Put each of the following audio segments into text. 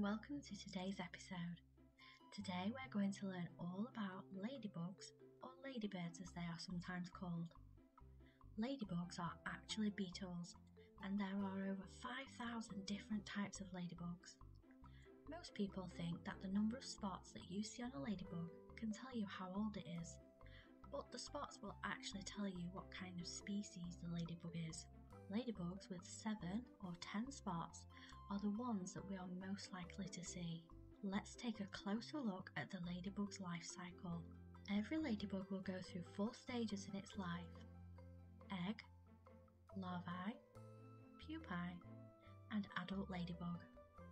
and welcome to today's episode. Today we're going to learn all about ladybugs, or ladybirds as they are sometimes called. Ladybugs are actually beetles, and there are over 5,000 different types of ladybugs. Most people think that the number of spots that you see on a ladybug can tell you how old it is, but the spots will actually tell you what kind of species the ladybug is. Ladybugs with 7 or 10 spots are the ones that we are most likely to see. Let's take a closer look at the ladybug's life cycle. Every ladybug will go through four stages in its life egg, larvae, pupae, and adult ladybug.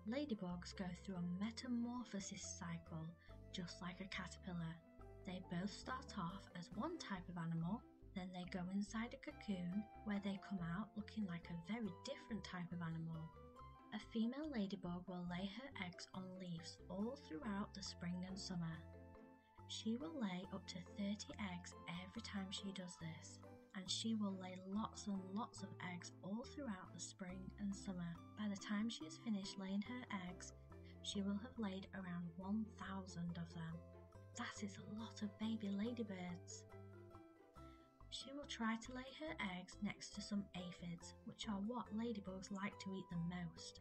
Ladybugs go through a metamorphosis cycle just like a caterpillar. They both start off as one type of animal then they go inside a cocoon where they come out looking like a very different type of animal. A female ladybug will lay her eggs on leaves all throughout the spring and summer. She will lay up to 30 eggs every time she does this, and she will lay lots and lots of eggs all throughout the spring and summer. By the time she has finished laying her eggs, she will have laid around 1,000 of them. That is a lot of baby ladybirds. She will try to lay her eggs next to some aphids, which are what ladybugs like to eat the most.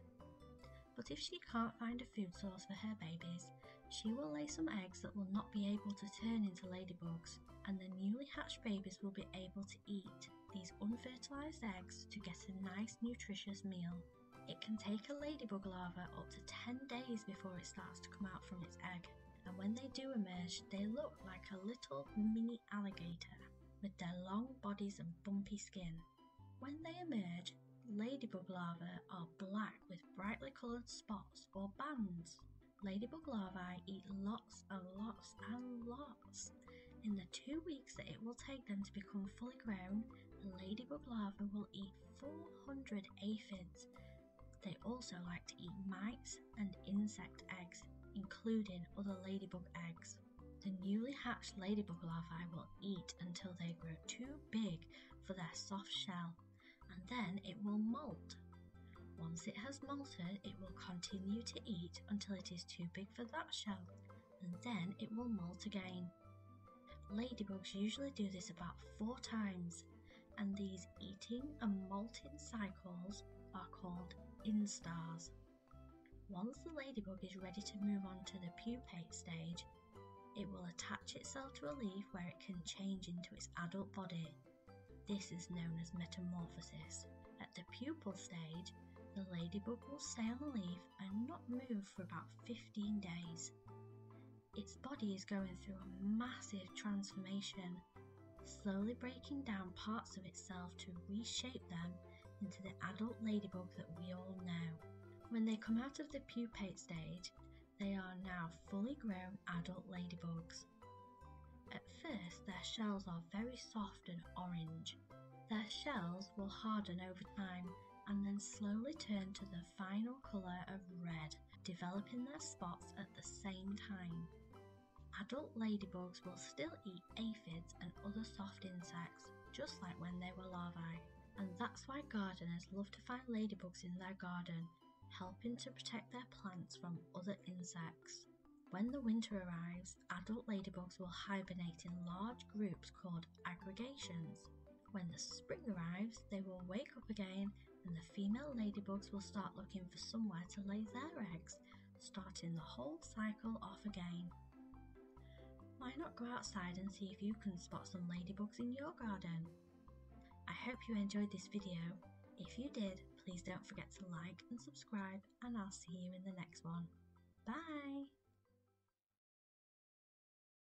But if she can't find a food source for her babies, she will lay some eggs that will not be able to turn into ladybugs, and the newly hatched babies will be able to eat these unfertilized eggs to get a nice nutritious meal. It can take a ladybug larva up to 10 days before it starts to come out from its egg, and when they do emerge, they look like a little mini alligator with their long bodies and bumpy skin. When they emerge, ladybug larvae are black with brightly coloured spots or bands. Ladybug larvae eat lots and lots and lots. In the two weeks that it will take them to become fully grown, the ladybug larvae will eat 400 aphids. They also like to eat mites and insect eggs, including other ladybug eggs. The newly hatched ladybug larvae will eat until they grow too big for their soft shell, and then it will molt. Once it has molted, it will continue to eat until it is too big for that shell, and then it will molt again. Ladybugs usually do this about four times, and these eating and molting cycles are called instars. Once the ladybug is ready to move on to the pupate stage, it will attach itself to a leaf where it can change into its adult body. This is known as metamorphosis. At the pupal stage, the ladybug will stay on the leaf and not move for about 15 days. Its body is going through a massive transformation, slowly breaking down parts of itself to reshape them into the adult ladybug that we all know. When they come out of the pupate stage, they are now fully grown adult ladybugs. At first, their shells are very soft and orange. Their shells will harden over time and then slowly turn to the final colour of red, developing their spots at the same time. Adult ladybugs will still eat aphids and other soft insects, just like when they were larvae. And that's why gardeners love to find ladybugs in their garden helping to protect their plants from other insects. When the winter arrives, adult ladybugs will hibernate in large groups called aggregations. When the spring arrives, they will wake up again and the female ladybugs will start looking for somewhere to lay their eggs, starting the whole cycle off again. Why not go outside and see if you can spot some ladybugs in your garden? I hope you enjoyed this video if you did, please don't forget to like and subscribe, and I'll see you in the next one. Bye!